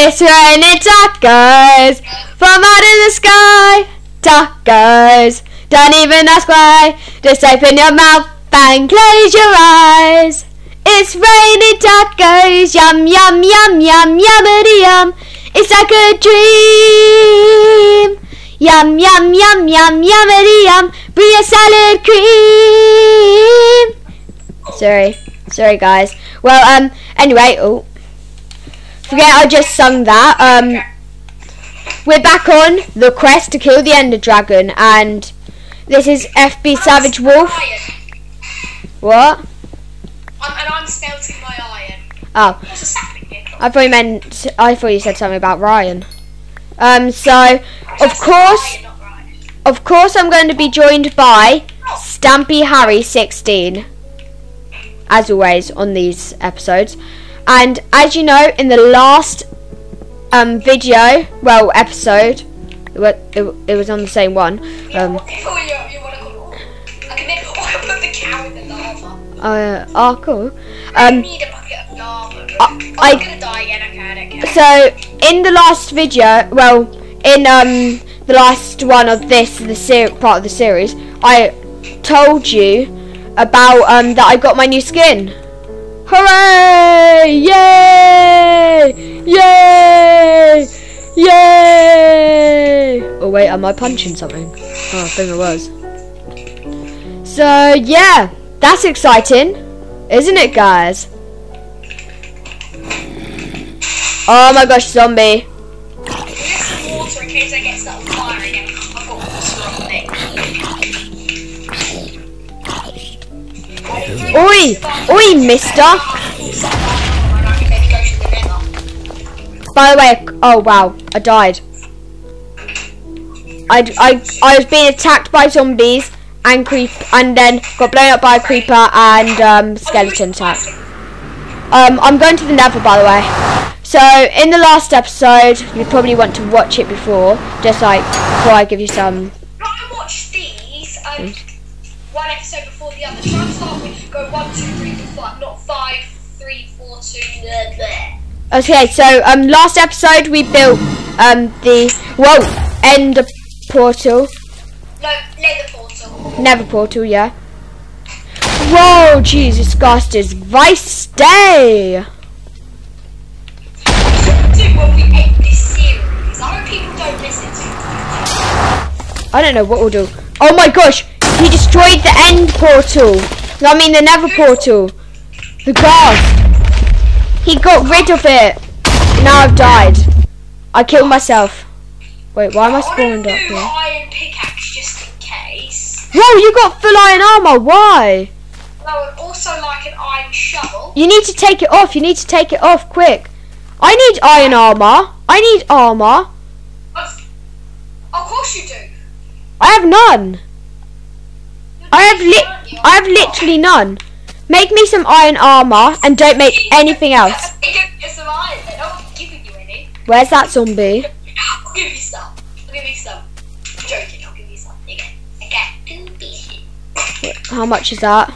It's raining tacos from out of the sky. Tacos. Don't even ask why. Just open your mouth and close your eyes. It's raining tacos. Yum, yum, yum, yum, yummity yum. It's like a dream. Yum, yum, yum, yum, yummity yum. Brie salad cream. Sorry. Sorry, guys. Well, um, anyway, oh. Forget I just sung that. Um, we're back on the quest to kill the Ender Dragon, and this is FB Savage Wolf. What? I'm, and I'm smelting my iron. Oh, What's the sapling here? I thought you meant. I thought you said something about Ryan. Um, so of course, Ryan. of course, I'm going to be joined by Stampy Harry 16, as always on these episodes. And as you know, in the last um video, well episode, it it, it was on the same one. Um, you, you want to call it? I can, make, put the cow in the lava. uh, oh, cool. I Um, need a bucket of lava. I- I- I'm gonna die again. I don't. So in the last video, well, in um the last one of this, the ser- part of the series, I told you about um that I got my new skin. Hooray! Yay! Yay! Yay! Oh wait, am I punching something? Oh, I think I was. So yeah, that's exciting, isn't it, guys? Oh my gosh, zombie! Oi! Oi, mister! By the way, oh wow, I died. I, I, I was being attacked by zombies and creep, and then got blown up by a creeper and um, skeleton attack. Um, I'm going to the Nether, by the way. So in the last episode, you probably want to watch it before, just like before I give you some. These um, one episode before the other. Try and start with go one, two, three, four, five, not five, three, four, two, blah, blah. Okay, so um, last episode we built um the whoa end portal, No, nether portal. Nether portal, yeah. Whoa, Jesus Christ, is Vice Day. Do when we end this series. I hope people don't listen to it. I don't know what we'll do. Oh my gosh, he destroyed the end portal. I mean the Nether portal. The ghast. He got rid of it. Now I've died. I killed myself. Wait, why am I spawned up here? iron pickaxe just in case. Whoa, you got full iron armor. Why? And also like an iron shovel. You need to take it off. You need to take it off quick. I need iron armor. I need armor. Of, of course you do. I have none. I have lit. I have literally none. Make me some iron armor and don't make anything else. You don't get some iron then. I'm not giving you any. Where's that zombie? I'll give you some. I'll give you some. I'm joking. I'll give you some. You get, I get two pieces. How much is that?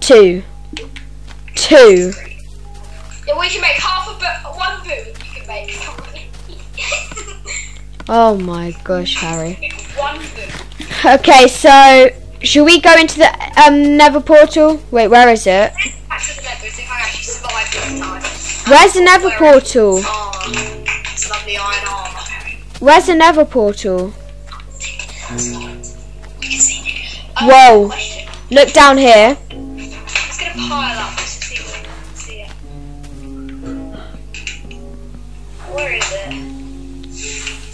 Two. Two. Yeah, we can make half a boot. One boot you can make. Oh my gosh, Harry. Okay, so should we go into the um Nether portal? Wait, where is it? Where's the Nether portal? Where's the Nether portal? Whoa. Look down here.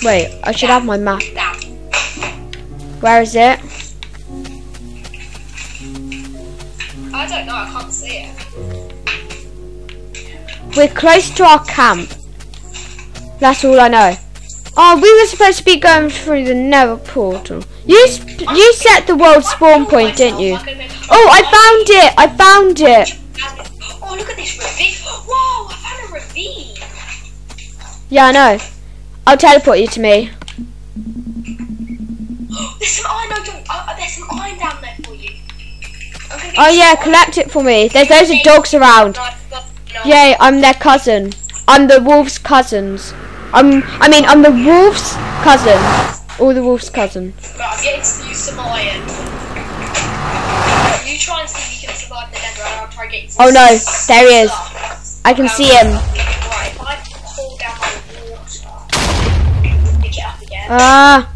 Wait, I should have my map. Where is it? We're close to our camp. That's all I know. Oh, we were supposed to be going through the Nether portal. You sp- you set the world spawn point, didn't you? Oh, I found it! I found it! Oh, look at this ravine. Whoa, I found a ravine. Yeah, I know. I'll teleport you to me. There's some iron. There's some iron down there for you. I'm gonna get Oh yeah, collect it for me. There's loads of dogs around. Yay, I'm their cousin. I'm the wolf's cousins. I'm. I mean, I'm the wolf's cousin. Or the wolf's cousin. I'm getting to use some iron. You try and see if you can survive the nether, and I'll try and get you some Oh, no, there he is. stuff. I can Um, see him. Right, if I pull down my water, pick it up again. Ah. yeah,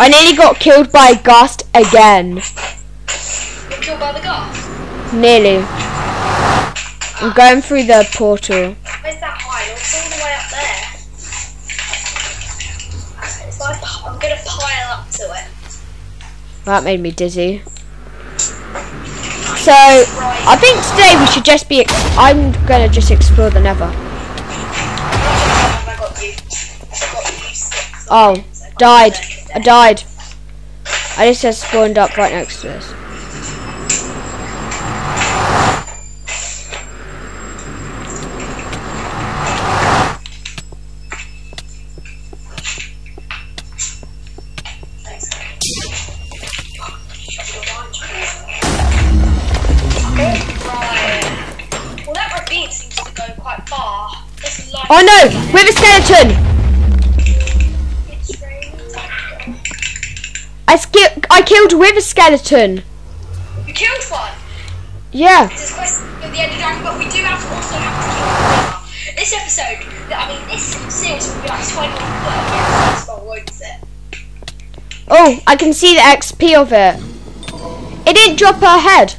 I nearly got killed by a ghast again. Killed by the. Nearly. I'm going through the portal. Where's that? It's all the way up there. It's like I'm gonna pile up to it. That made me dizzy. So, I think today we should just be. Ex- I'm gonna just explore the Nether. I got you. I got you six. Oh, died. I died. I just just spawned up right next to us. Thanks. Right. Well, that ravine seems to go quite far. There's light Oh no! there. With a skeleton! It's raining. I ski- I killed with a skeleton. You killed one. Yeah. This is quest at the Ender Dragon, but we do have to also have to kill the Wither. This episode, I mean, this series will be like 20 30 episodes long, won't it? Oh, I can see the XP of it. It didn't drop her head.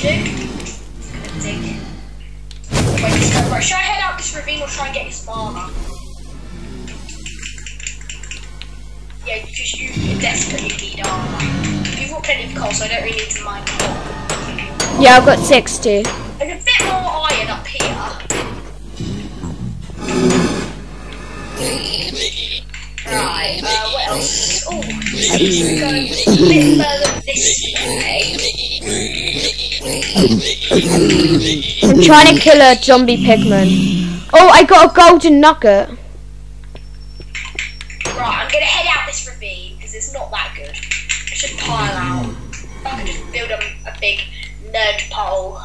Should do. Dig. Wait, let's go. Right, should I head out this ravine or try and get some armor? Yeah, because you desperately need armor. You've got plenty of coal, so I don't really need to mine more. Yeah, I've got 60. There's a bit more iron up here. Right, uh, what else? Oh, go a bit further this way. I'm trying to kill a zombie pigman. Oh, I got a golden nugget. Right, I'm gonna head out this ravine because it's not that good. I should pile out. I could just build a, a big nerd pole.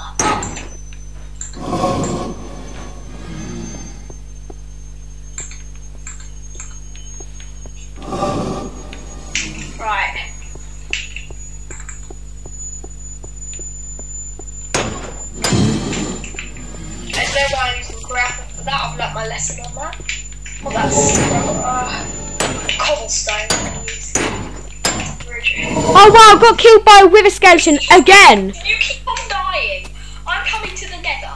Right. There's no why using gravel for my lesson on that. Well, that's uh, cobblestone. I'm gonna use. Bridge. Oh wow, I got killed by a wither skeleton again. You keep on dying. I'm coming to the nether.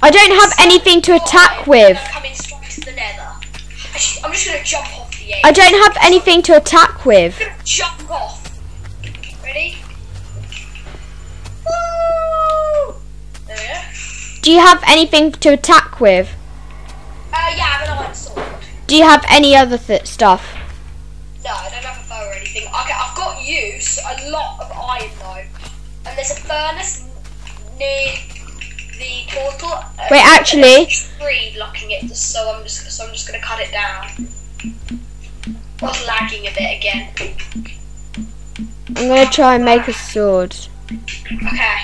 I don't have anything to attack with. I'm coming straight to the nether. I'm just gonna jump off the edge. I don't have anything to attack with. Jump off. Ready? Woo! There we go. Do you have anything to attack with? Uh, yeah, I have an iron sword. Do you have any other th- stuff? No, I don't have a bow or anything. Okay, I've got use a lot of iron though, and there's a furnace near the portal. Uh, Wait, actually- tree blocking it, so I'm just so I'm just gonna cut it down. I was lagging a bit again. I'm gonna try and make a sword. Okay,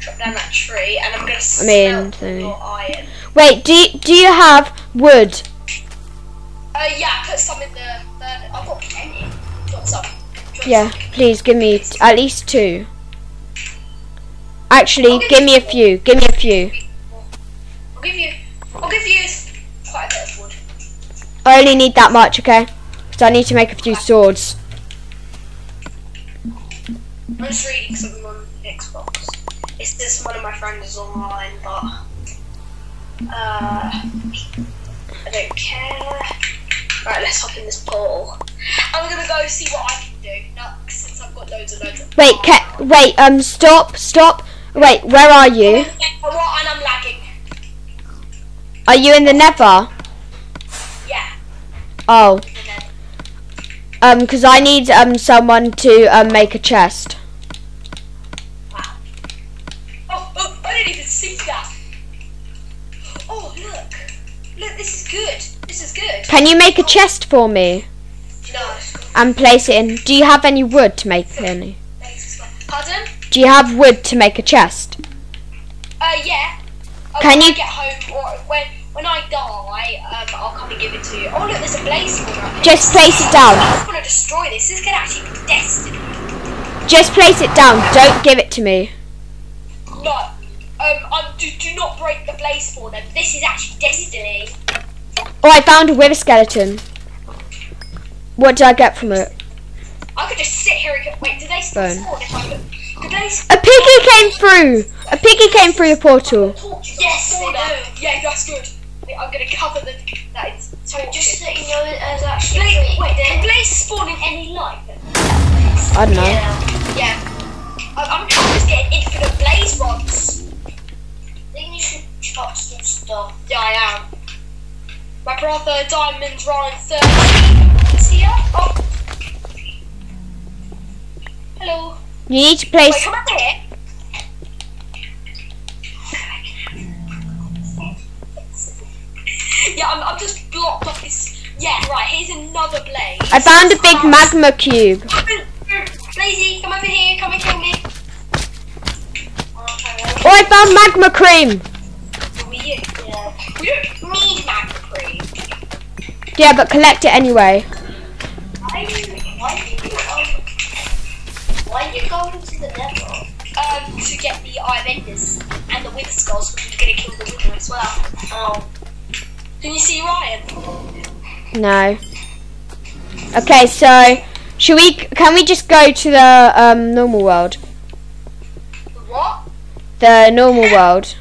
chop down that tree, and I'm gonna I mean, smelt sorry. your iron. Wait, do you, do you have wood? Uh, yeah, put some in the furnace. I've got plenty. Do you want some? Do you want Yeah, please give me t- at least two. Actually, give me a few. Give me a few. I'll give you. I'll give you quite a bit of wood. I only need that much, okay? Because I need to make a few swords. I'm just reading something on Xbox. It's this one of my friends is online, but uh, I don't care. Right, let's hop in this portal. I'm gonna go see what I can do. Now, since I've got loads and loads of. Wait, ca- wait, um, stop, stop. Wait, where are you? What? And I'm lagging. Are you in the nether? Yeah. Oh, um, because I need um someone to um make a chest. wow. Oh, oh, I didn't even see that. Oh, look. Look, this is good. This is good. Can you make a chest for me No. and place it in? Do you have any wood to make any? Pardon? Do you have wood to make a chest? Uh, yeah. Uh, Can when you- I get home, or when when I die, um, I'll come and give it to you. Oh, look, there's a blaze right. Just place it down. I just want to destroy this. This could actually be destiny. Just place it down. Don't give it to me. No. Um, um, do, do not break the blaze spawner. This is actually destiny. Oh, I found a wither skeleton. What did I get from it? I could just sit here and go, wait, do they still Bone. spawn if I could? Could they A piggy came through. A piggy came through the portal. Yes, they do. Yeah, that's good. I'm gonna cover the. That is torches. Just so you know, there's actually Blaze, wait, there. can blaze spawn in any light? I don't know. Yeah. Yeah. I'm, I'm trying to just get infinite blaze rods. I think you should chop some stuff. Yeah, I am. My brother Diamond Ryan 13 is here. Oh. Hello. You need to Wait, come over here. Yeah, I'm, I'm just blocked off this. Yeah, right, here's another blaze. I found a big magma cube. Blazy, come over here, come and kill me. Oh, I found magma cream. We, yeah. we don't need magma cream. Yeah, but collect it anyway. Why why you, um, why you go into the nether? Um, to get the Eye of Enders and the Wither Skulls, because we're going to kill the Wither as well. Oh, Can you see Ryan? No. Okay, so should we? Can we just go to the um, normal world? The What? The normal world.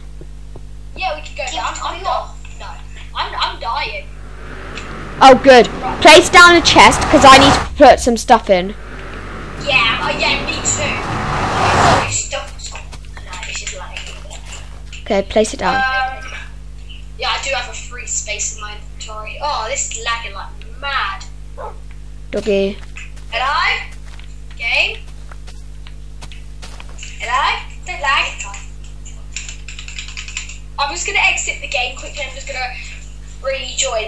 Oh, good. Place down a chest because I need to put some stuff in. Yeah, oh yeah, me too. Sorry, stop. No, this is lagging a bit. Okay, place it down. Um, yeah, I do have a free space in my inventory. Oh, this is lagging like mad. Doggy. Hello? Game? Hello? Don't lag. I'm just gonna exit the game quickly. I'm just gonna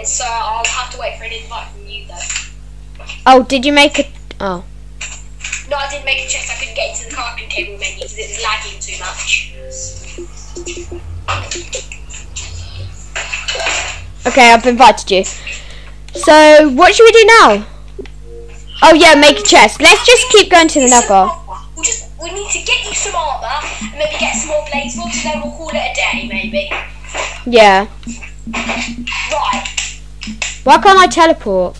so uh, I'll have to wait for an invite from you though. Oh, did you make a? Oh. No, I didn't make a chest. I couldn't get into the crafting table menu because it was lagging too much. Okay, I've invited you. So, what should we do now? Oh yeah, make a chest. Let's just keep going to the nether. We'll just we need to get you some armor and maybe get some more blaze rods, and then we'll call it a day, maybe. Yeah. Right. Why can't I teleport?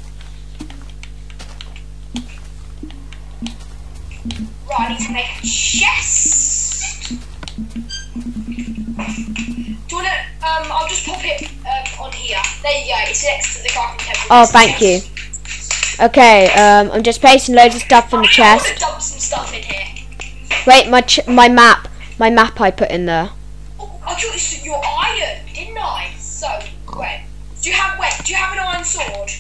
Right, I need to make a chest. Do you wanna? Um, I'll just pop it um, on here. There you go. It's next to the crafting table. Oh, thank you. Okay, um, I'm just placing loads of stuff in the I chest. want dump some stuff in here. Wait, my ch- my map, my map I put in there. Oh, I thought said your iron, didn't I? So, wait. Do you have wait? Do you have an iron sword?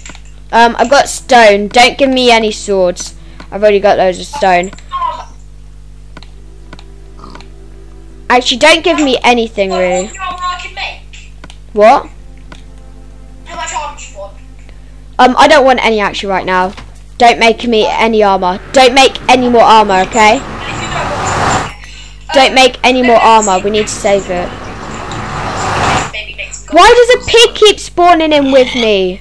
Um, I've got stone. Don't give me any swords. I've already got loads of stone. Actually, don't give me anything really. armor I can make? What? How much armor do you want? Um, I don't want any actually right now. Don't make me any armor. Don't make any more armor, okay? And if you don't want to, Don't make any more armor. We need to save it. Maybe make some. Why does a pig keep spawning in with me?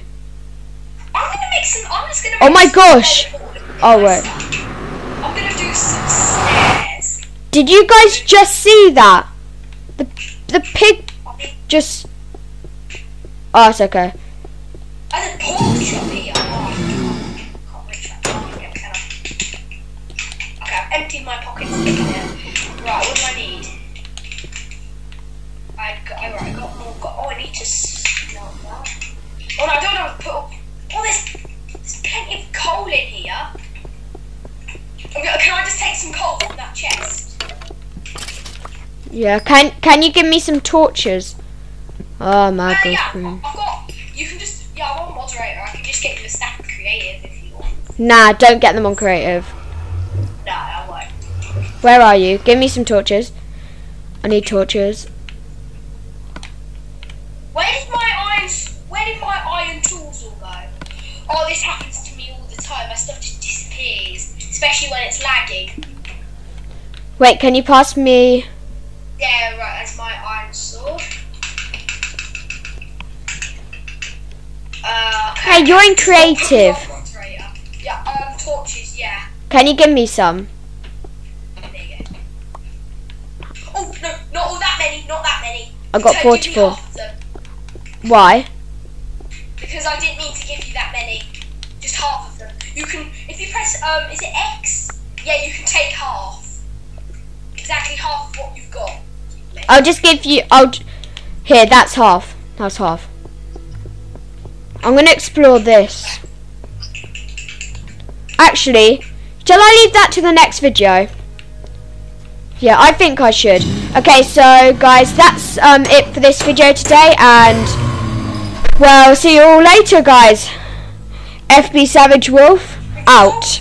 I'm gonna make some. I'm just gonna. Oh my gosh. Oh, wait. I'm gonna do some stairs. Did you guys just see that? The the pig just. Oh, it's okay. Oh I don't know. Put. Oh, there's, there's plenty of coal in here. Can I just take some coal? from that chest? Yeah, can can you give me some torches? Oh my Uh, god. yeah. I've got. You can just. Yeah, I'm on moderator. I can just get you a stack of creative if you want. Nah, don't get them on creative. No, I won't. Where are you? Give me some torches. I need torches. Where did my iron? Where did my iron tools all go? Oh, this happens to me all the time. My stuff just disappears, especially when it's lagging. Wait, can you pass me? Yeah, right. That's my iron sword. Uh. Hey, you're in creative. Yeah, um, torches. Yeah. Can you give me some? There you go. Oh no, not all that many. Not that many. I got Don't give me 44. half of them, Why? Because I didn't mean to give you that many. Just half of them. You can, if you press, um, is it X? Yeah, you can take half. Exactly half of what you've got. I'll just give you. I'll. Here, that's half. That's half. I'm gonna explore this. Actually, shall I leave that to the next video? Yeah, I think I should. Okay, so guys, that's um it for this video today, and well, see you all later, guys. FB Savage Wolf out.